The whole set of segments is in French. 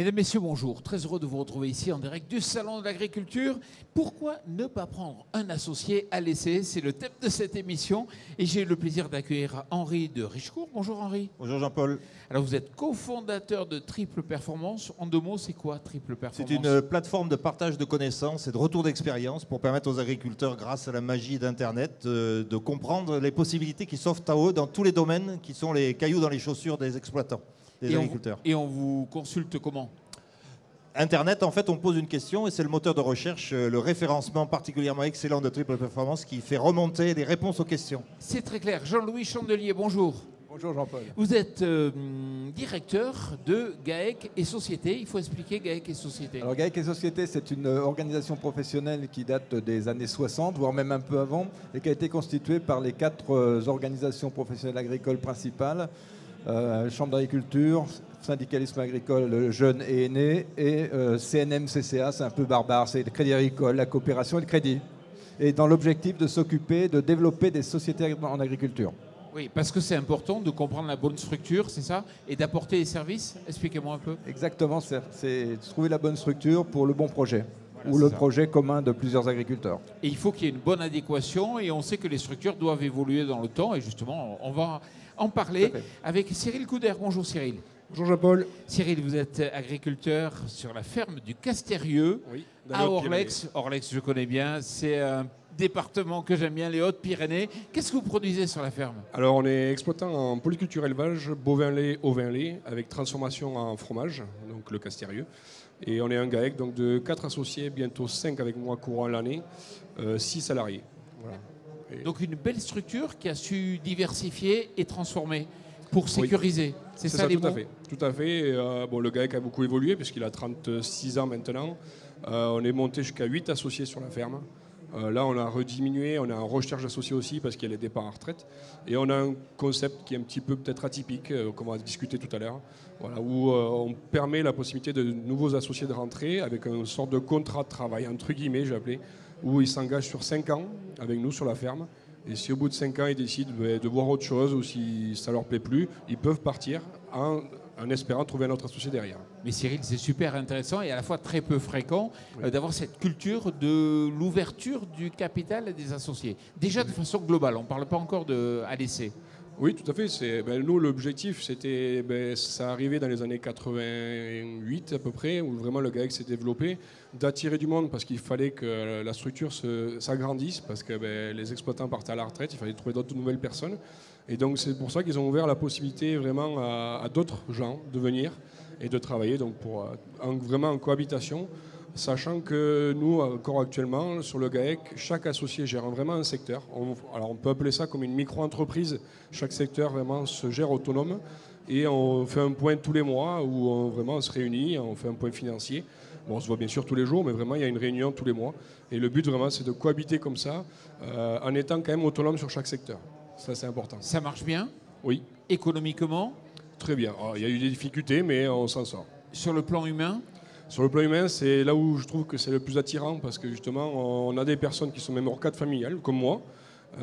Mesdames, Messieurs, bonjour. Très heureux de vous retrouver ici en direct du Salon de l'Agriculture. Pourquoi ne pas prendre un associé à l'essai? C'est le thème de cette émission. Et j'ai le plaisir d'accueillir Henri de Richecourt. Bonjour Henri. Bonjour Jean-Paul. Alors vous êtes cofondateur de Triple Performance. En deux mots, c'est quoi Triple Performance? C'est une plateforme de partage de connaissances et de retour d'expérience pour permettre aux agriculteurs, grâce à la magie d'Internet, de, de comprendre les possibilités qui s'offrent à eux dans tous les domaines qui sont les cailloux dans les chaussures des exploitants, des et agriculteurs. On, et on vous consulte comment? Internet, en fait, on pose une question et c'est le moteur de recherche, euh, le référencement particulièrement excellent de Triple Performance qui fait remonter les réponses aux questions. C'est très clair. Jean-Louis Chandelier, bonjour. Bonjour Jean-Paul. Vous êtes euh, directeur de GAEC et Société. Il faut expliquer GAEC et Société. Alors GAEC et Société, c'est une organisation professionnelle qui date des années 60, voire même un peu avant, et qui a été constituée par les quatre euh, organisations professionnelles agricoles principales, euh, Chambre d'agriculture, syndicalisme agricole jeune et aîné, et euh, CNM-CCA, c'est un peu barbare, c'est le crédit agricole, la coopération et le crédit. Et dans l'objectif de s'occuper, de développer des sociétés en agriculture. Oui, parce que c'est important de comprendre la bonne structure, c'est ça Et d'apporter les services Expliquez-moi un peu. Exactement, c'est- trouver la bonne structure pour le bon projet, Voilà, ou le ça. projet commun de plusieurs agriculteurs. Et il faut qu'il y ait une bonne adéquation et on sait que les structures doivent évoluer dans le temps et justement, on va en parler avec Cyril Couder. Bonjour Cyril. Bonjour Jean-Paul. Cyril, vous êtes agriculteur sur la ferme du Castérieux Oui, à Orlex. Orlex, je connais bien, c'est un département que j'aime bien, les Hautes-Pyrénées. Qu'est-ce que vous produisez sur la ferme? Alors on est exploitant en polyculture élevage, bovin lait, ovin lait, avec transformation en fromage, donc le castérieux. Et on est un GAEC donc de 4 associés, bientôt 5 avec moi courant l'année, 6 salariés. Voilà. Donc une belle structure qui a su diversifier et transformer pour sécuriser. C'est ça, les tout à fait. Tout à fait. Euh, bon, le GAEC a beaucoup évolué puisqu'il a 36 ans maintenant. Euh, on est monté jusqu'à 8 associés sur la ferme. Euh, là, on a rediminué, on a un recherche associé aussi parce qu'il y a les départs à retraite. Et on a un concept qui est un petit peu peut-être atypique, euh, qu'on va discuter tout à l'heure, voilà, où euh, on permet la possibilité de nouveaux associés de rentrer avec une sorte de contrat de travail, entre guillemets, j'ai appelé, où ils s'engagent sur 5 ans avec nous sur la ferme. Et si au bout de 5 ans, ils décident ben, de voir autre chose ou si ça leur plaît plus, ils peuvent partir en, en espérant trouver un autre associé derrière. Mais Cyril, c'est super intéressant et à la fois très peu fréquent euh, d'avoir cette culture de l'ouverture du capital des associés. Déjà de façon globale, on ne parle pas encore de l'essai. Oui, tout à fait. Ben, nous, l'objectif, c'était, ben, ça arrivait dans les années 88 à peu près, où vraiment le GAEC s'est développé, d'attirer du monde parce qu'il fallait que la structure se- s'agrandisse, parce que ben, les exploitants partaient à la retraite, il fallait trouver d'autres nouvelles personnes. Et donc c'est pour ça qu'ils ont ouvert la possibilité vraiment à, d'autres gens de venir et de travailler donc pour, euh, en- vraiment en cohabitation. Sachant que nous, encore actuellement, sur le GAEC, chaque associé gère vraiment un secteur. On- alors on peut appeler ça comme une micro-entreprise. Chaque secteur vraiment se gère autonome. Et on fait un point tous les mois où on, vraiment on se réunit, on fait un point financier. Bon, on se voit bien sûr tous les jours, mais vraiment il y a une réunion tous les mois. Et le but vraiment c'est de cohabiter comme ça, euh, en étant quand même autonome sur chaque secteur. Ça c'est important. Ça marche bien? Oui, économiquement, très bien. Alors, il y a eu des difficultés, mais on s'en sort. sur le plan humain? Sur le plan humain, c'est là où je trouve que c'est le plus attirant parce que justement, on a des personnes qui sont même hors cadre familial, comme moi,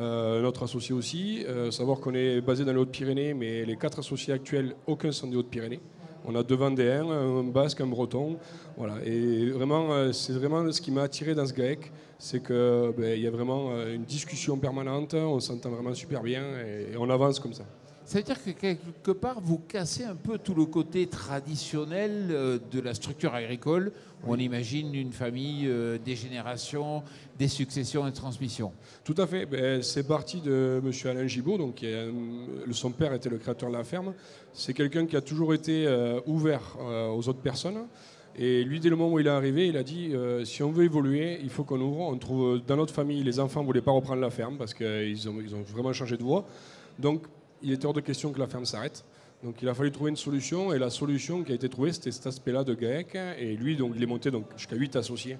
euh, notre associé aussi. Euh, savoir qu'on est basé dans les Hautes-Pyrénées, mais les quatre associés actuels, aucun sont des Hautes-Pyrénées. On a deux Vendéens, un Basque, un Breton. Voilà. Et vraiment, euh, c'est vraiment ce qui m'a attiré dans ce GAEC, c'est qu'il il y a vraiment une discussion permanente, on s'entend vraiment super bien et on avance comme ça. Ça veut dire que quelque part, vous cassez un peu tout le côté traditionnel euh, de la structure agricole, où on imagine une famille, euh, des générations, des successions et transmissions. Tout à fait. Ben, c'est parti de M. Alain Gibault, donc, le- son père était le créateur de la ferme. C'est quelqu'un qui a toujours été euh, ouvert euh, aux autres personnes. Et lui, dès le moment où il est arrivé, il a dit euh, si on veut évoluer, il faut qu'on ouvre. On trouve dans notre famille, les enfants ne voulaient pas reprendre la ferme parce qu'ils ont, ils ont vraiment changé de voie. Donc, il était hors de question que la ferme s'arrête. Donc, il a fallu trouver une solution. Et la solution qui a été trouvée, c'était cet aspect-là de GAEC. Et lui, donc, il est monté donc, jusqu'à 8 associés.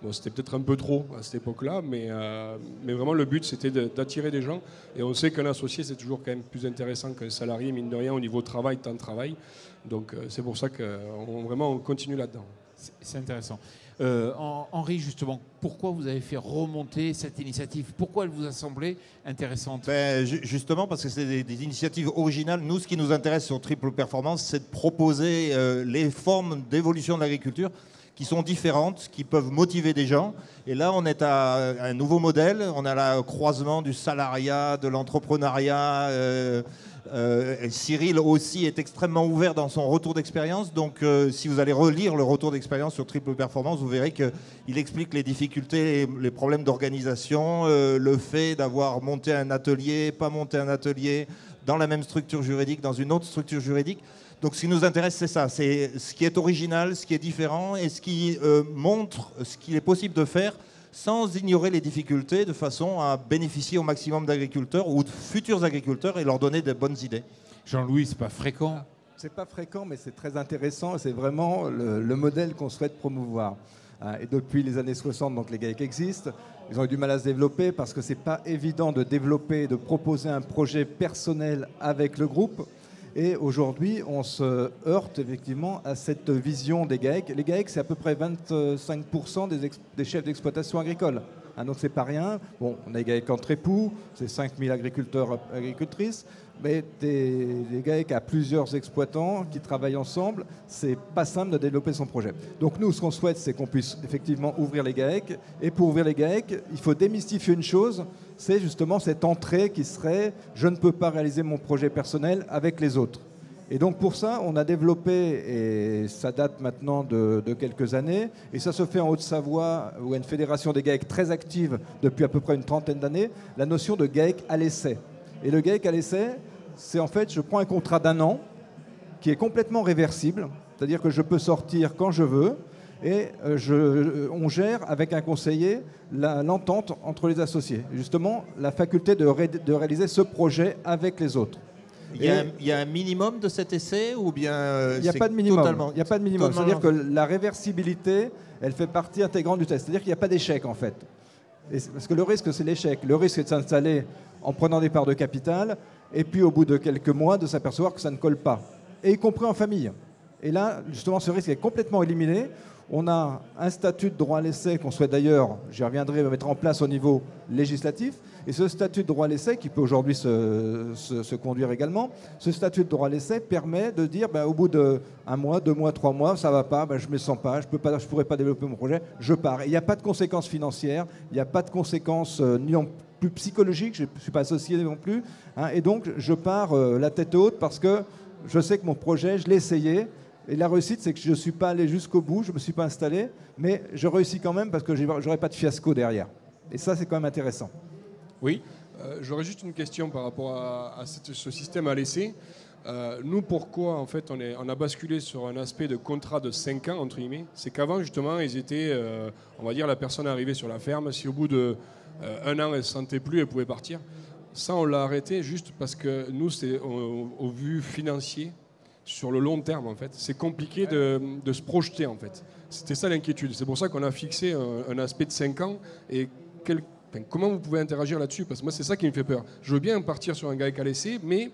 Bon, c'était peut-être un peu trop à cette époque-là, mais, euh, mais vraiment le but c'était d'attirer des gens. Et on sait qu'un associé c'est toujours quand même plus intéressant qu'un salarié, mine de rien, au niveau travail, temps de travail. Donc euh, c'est pour ça qu'on vraiment on continue là-dedans. C'est intéressant. Euh, Hen- Henri, justement, pourquoi vous avez fait remonter cette initiative? Pourquoi elle vous a semblé intéressante? Ben, ju- justement, parce que c'est des, des initiatives originales. Nous, ce qui nous intéresse sur Triple Performance, c'est de proposer euh, les formes d'évolution de l'agriculture qui sont différentes, qui peuvent motiver des gens. Et là, on est à un nouveau modèle. On a le croisement du salariat, de l'entrepreneuriat. euh, euh, Cyril aussi est extrêmement ouvert dans son retour d'expérience. Donc, euh, si vous allez relire le retour d'expérience sur Triple Performance, vous verrez qu'il explique les difficultés, les, problèmes d'organisation, euh, le fait d'avoir monté un atelier, pas monté un atelier dans la même structure juridique, dans une autre structure juridique. Donc, ce qui nous intéresse, c'est ça c'est ce qui est original, ce qui est différent et ce qui euh, montre ce qu'il est possible de faire sans ignorer les difficultés, de façon à bénéficier au maximum d'agriculteurs ou de futurs agriculteurs et leur donner de bonnes idées. Jean-Louis, c'est pas fréquent. C'est pas fréquent, mais c'est très intéressant. et C'est vraiment le, le modèle qu'on souhaite promouvoir. Hein, Et depuis les années 60, donc les GAEC existent. Ils ont eu du mal à se développer parce que c'est pas évident de développer, de proposer un projet personnel avec le groupe. Et aujourd'hui, on se heurte effectivement à cette vision des GAEC. Les GAEC, c'est à peu près 25% des, des chefs d'exploitation agricole. Hein, donc c'est pas rien. Bon, on a les GAEC entre époux, c'est 5000 agriculteurs, agricultrices, mais des, des GAEC à plusieurs exploitants qui travaillent ensemble, c'est pas simple de développer son projet. Donc nous, ce qu'on souhaite, c'est qu'on puisse effectivement ouvrir les GAEC. Et pour ouvrir les GAEC, il faut démystifier une chose, c'est justement cette entrée qui serait je ne peux pas réaliser mon projet personnel avec les autres. Et donc pour ça, on a développé, et ça date maintenant de, quelques années, et ça se fait en Haute-Savoie, où il y a une fédération des GAEC très active depuis à peu près une trentaine d'années, la notion de GAEC à l'essai. Et le GAEC à l'essai, c'est en fait, je prends un contrat d'un an qui est complètement réversible, c'est-à-dire que je peux sortir quand je veux, et euh, on gère avec un conseiller l'entente entre les associés. Justement, la faculté de réaliser ce projet avec les autres. Il y, a, un- il y a un minimum de cet essai ou bien euh, Il n'y a pas de minimum. totalement- Il n'y a pas de minimum. C'est-à-dire que la réversibilité, elle fait partie intégrante du test. C'est-à-dire qu'il n'y a pas d'échec en fait. Et parce que le risque, c'est l'échec. Le risque, c'est de s'installer en prenant des parts de capital et puis au bout de quelques mois, de s'apercevoir que ça ne colle pas. Et y compris en famille. Et là, justement, ce risque est complètement éliminé. On a un statut de droit à l'essai qu'on souhaite d'ailleurs, j'y reviendrai, mettre en place au niveau législatif. Et ce statut de droit à l'essai, qui peut aujourd'hui se, se- conduire également, ce statut de droit à l'essai permet de dire, ben, au bout de un mois, deux mois, trois mois, ça va pas, ben, je ne me sens pas, je ne pourrais pas développer mon projet, je pars. Il n'y a pas de conséquences financières, il n'y a pas de conséquences euh, ni en plus psychologiques, je ne suis pas associé non plus. hein, et donc, je pars euh, la tête haute parce que je sais que mon projet, je l'ai essayé. Et la réussite, c'est que je ne suis pas allé jusqu'au bout, je ne me suis pas installé, mais je réussis quand même parce que je n'aurai pas de fiasco derrière. Et ça, c'est quand même intéressant. Oui. Euh, J'aurais juste une question par rapport à, ce système à laisser. Euh, nous, pourquoi en fait on, a basculé sur un aspect de contrat de 5 ans, entre guillemets? C'est qu'avant, justement, ils étaient, euh, on va dire, la personne arrivait sur la ferme, si au bout de euh, un an, elle se sentait plus, elle pouvait partir. Ça, on l'a arrêté juste parce que nous, c'est au vu financier, sur le long terme, en fait. C'est compliqué de, de se projeter, en fait. C'était ça l'inquiétude. C'est pour ça qu'on a fixé un, un aspect de 5 ans. Et quel- enfin, comment vous pouvez interagir là-dessus? Parce que moi, c'est ça qui me fait peur. Je veux bien partir sur un gars à laisser, mais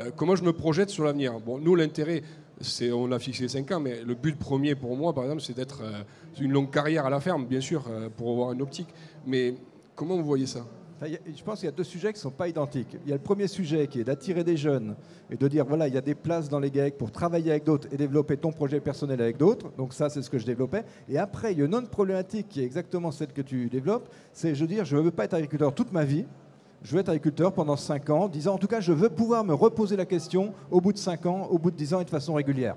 euh, comment je me projette sur l'avenir? Bon, nous, l'intérêt, c'est on a fixé 5 ans, mais le but premier pour moi, par exemple, c'est d'être euh, une longue carrière à la ferme, bien sûr, euh, pour avoir une optique. Mais comment vous voyez ça? Je pense qu'il y a deux sujets qui ne sont pas identiques. Il y a le premier sujet qui est d'attirer des jeunes et de dire voilà, il y a des places dans les GAEC pour travailler avec d'autres et développer ton projet personnel avec d'autres. Donc, ça, c'est ce que je développais. Et après, il y a une autre problématique qui est exactement celle que tu développes c'est je veux dire, je ne veux pas être agriculteur toute ma vie. Je veux être agriculteur pendant 5 ans, 10 ans. En tout cas, je veux pouvoir me reposer la question au bout de 5 ans, au bout de 10 ans et de façon régulière.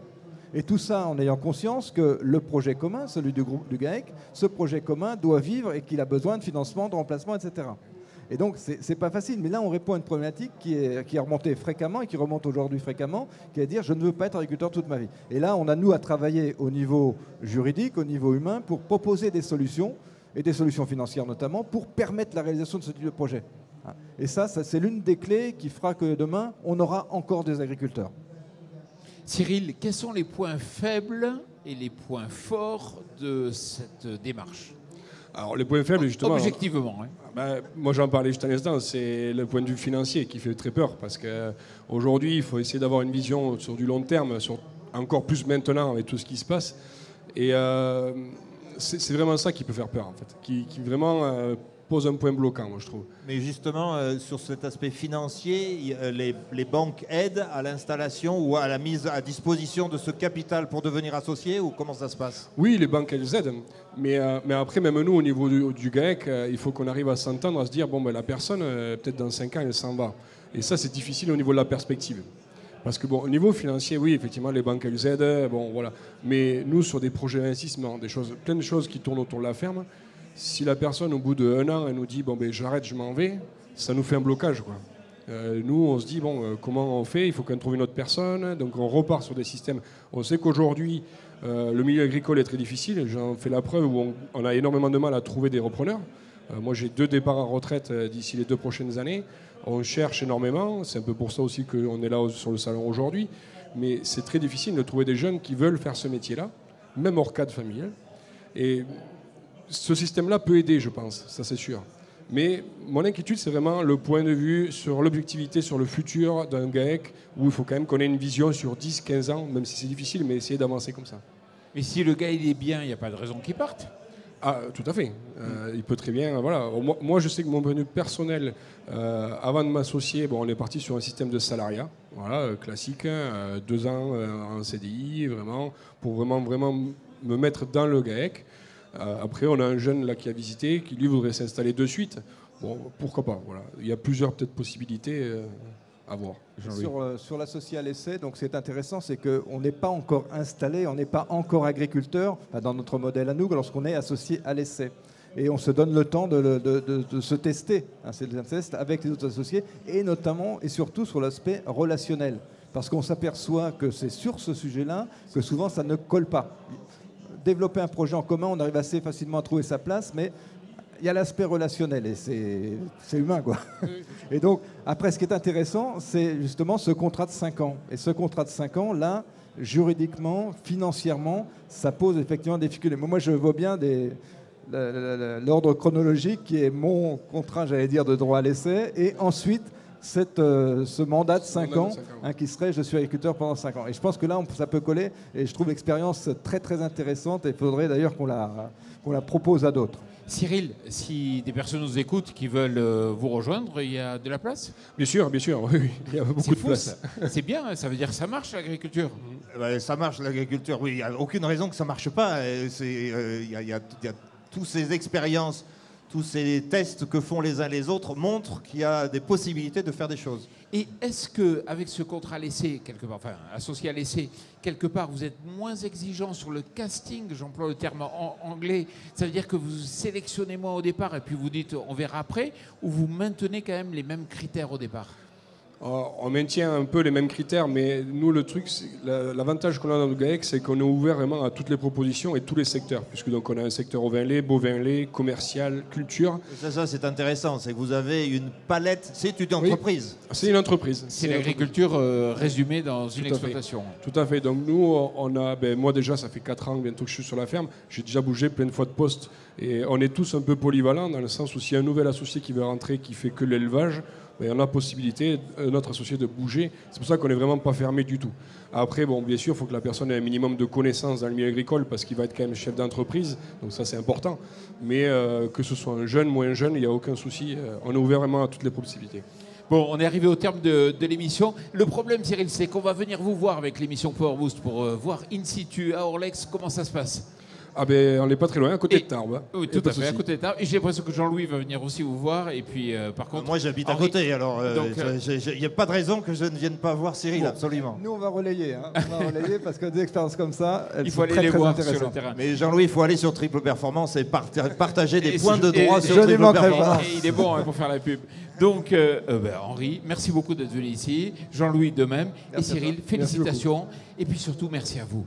Et tout ça en ayant conscience que le projet commun, celui du groupe du GAEC, ce projet commun doit vivre et qu'il a besoin de financement, de remplacement, etc. Et donc, c'est pas facile. Mais là, on répond à une problématique qui est, qui remontée fréquemment et qui remonte aujourd'hui fréquemment, qui est de dire je ne veux pas être agriculteur toute ma vie. Et là, on a, nous, à travailler au niveau juridique, au niveau humain, pour proposer des solutions, et des solutions financières notamment, pour permettre la réalisation de ce type de projet. Et ça, ça c'est l'une des clés qui fera que demain, on aura encore des agriculteurs. Cyril, quels sont les points faibles et les points forts de cette démarche? Alors, les points faibles, justement. Objectivement. hein. Moi, j'en parlais juste un instant, c'est le point de vue financier qui fait très peur parce qu'aujourd'hui, il faut essayer d'avoir une vision sur du long terme, sur, encore plus maintenant avec tout ce qui se passe. Et euh, c'est c'est vraiment ça qui peut faire peur, en fait, qui, qui vraiment euh, pose un point bloquant, moi, je trouve. Mais justement, euh, sur cet aspect financier, euh, les, les banques aident à l'installation ou à la mise à disposition de ce capital pour devenir associé ou comment ça se passe? Oui, les banques, elles aident. Mais, euh, mais après, même nous, au niveau du, du GAEC, euh, il faut qu'on arrive à s'entendre, à se dire, bon, ben, la personne, peut-être dans 5 ans, elle s'en va. Et ça, c'est difficile au niveau de la perspective. Parce que, bon, au niveau financier, oui, effectivement, les banques, elles aident, bon, voilà. Mais nous, sur des projets d'investissement, des choses, plein de choses qui tournent autour de la ferme, si la personne, au bout d'un an, elle nous dit, bon, ben, j'arrête, je m'en vais, ça nous fait un blocage, quoi. Euh, nous, on se dit, bon, euh, comment on fait? Il faut qu'on trouve une autre personne. Donc, on repart sur des systèmes. On sait qu'aujourd'hui, euh, le milieu agricole est très difficile. J'en fais la preuve où on, a énormément de mal à trouver des repreneurs. Moi, j'ai deux départs en retraite d'ici les deux prochaines années. On cherche énormément. C'est un peu pour ça aussi qu'on est là sur le salon aujourd'hui. Mais c'est très difficile de trouver des jeunes qui veulent faire ce métier-là, même hors cadre familial. Et ce système-là peut aider, je pense, ça c'est sûr. Mais mon inquiétude, c'est vraiment le point de vue sur l'objectivité, sur le futur d'un GAEC, où il faut quand même qu'on ait une vision sur 10-15 ans, même si c'est difficile, mais essayer d'avancer comme ça. Mais si le gars il est bien, il n'y a pas de raison qu'il parte. Ah, tout à fait. Euh, Il peut très bien. Voilà. Moi, moi, je sais que mon point de vue personnel, euh, avant de m'associer, bon, on est parti sur un système de salariat, voilà, euh, classique, euh, deux ans en CDI, vraiment, pour vraiment, vraiment me mettre dans le GAEC. Euh, après, on a un jeune là qui a visité, qui lui voudrait s'installer de suite. Bon, pourquoi pas. Voilà. Il y a plusieurs peut-être possibilités euh, à voir. Sur, euh, sur l'associé à l'essai, donc c'est intéressant, c'est qu'on n'est pas encore installé, on n'est pas encore agriculteur, dans notre modèle à nous, lorsqu'on est associé à l'essai. Et on se donne le temps de, se tester, hein, test avec les autres associés, et notamment et surtout sur l'aspect relationnel. Parce qu'on s'aperçoit que c'est sur ce sujet-là que souvent ça ne colle pas. Développer un projet en commun, on arrive assez facilement à trouver sa place, mais il y a l'aspect relationnel et c'est humain, quoi. Et donc, après, ce qui est intéressant, c'est justement ce contrat de 5 ans. Et ce contrat de 5 ans, là, juridiquement, financièrement, ça pose effectivement des difficultés. Moi, je vois bien des- l'ordre chronologique qui est mon contrat, j'allais dire, de droit à l'essai, et ensuite cette, euh, ce mandat de 5 mandat de ans, cinq ans. hein, qui serait je suis agriculteur pendant 5 ans. Et je pense que là, on- ça peut coller, et je trouve l'expérience très très intéressante, et il faudrait d'ailleurs qu'on la, qu'on la propose à d'autres. Cyril, si des personnes nous écoutent qui veulent euh, vous rejoindre, il y a de la place? Bien sûr, bien sûr, oui, oui, il y a beaucoup C'est de fou, place. C'est bien, ça veut dire que ça marche l'agriculture. Eh ben, Ça marche l'agriculture, oui, il n'y a aucune raison que ça ne marche pas. Euh, c'est, Il y, a- il y a il y a toutes ces expériences, tous ces tests que font les uns les autres montrent qu'il y a des possibilités de faire des choses. Et est-ce que avec ce contrat laissé quelque part, enfin associé à l'essai, quelque part vous êtes moins exigeant sur le casting, j'emploie le terme en anglais, ça veut dire que vous sélectionnez moins au départ et puis vous dites on verra après, ou vous maintenez quand même les mêmes critères au départ? On maintient un peu les mêmes critères, mais nous, le truc, l'avantage qu'on a dans le GAEC, c'est qu'on est ouvert vraiment à toutes les propositions et tous les secteurs, puisque donc on a un secteur au vin lait, bovin lait, commercial, culture. Ça, ça, c'est intéressant, c'est que vous avez une palette, c'est une entreprise. C'est une entreprise. C'est l'agriculture euh, résumée dans une Tout à fait. exploitation. Tout à fait. Donc nous, on a, ben, moi déjà, ça fait 4 ans bientôt que je suis sur la ferme. J'ai déjà bougé plein de fois de poste. Et on est tous un peu polyvalents dans le sens où s'il y a un nouvel associé qui veut rentrer, qui fait que l'élevage, ben, on a possibilité, euh, notre associé, de bouger. C'est pour ça qu'on n'est vraiment pas fermé du tout. Après, bon, bien sûr, il faut que la personne ait un minimum de connaissances dans le milieu agricole parce qu'il va être quand même chef d'entreprise. Donc ça, c'est important. Mais euh, que ce soit un jeune, moins jeune, il n'y a aucun souci. Euh, on est ouvert vraiment à toutes les possibilités. Bon, on est arrivé au terme de, l'émission. Le problème, Cyril, c'est qu'on va venir vous voir avec l'émission Power Boost pour voir in situ à Orlex comment ça se passe. Ah ben, on n'est pas très loin, à côté Et- de Tarbes. hein. Oui, tout à fait, à côté de. Et j'ai l'impression que Jean-Louis va venir aussi vous voir. Et puis, euh, par contre, Moi, j'habite à côté, alors euh, euh, il n'y a pas de raison que je ne vienne pas voir Cyril, Bon. absolument. Nous, on va relayer, hein. on va relayer parce que des expériences comme ça, elles il sont faut aller très, les très voir sur le terrain. Mais Jean-Louis, il faut aller sur Triple Performance et parta- partager des Et points si de droit et- sur je Triple Performance. Et il est bon hein, pour faire la pub. Donc, euh, ben, Henri, merci beaucoup d'être venu ici. Jean-Louis de même. Merci et Cyril, félicitations. Et puis surtout, merci à vous.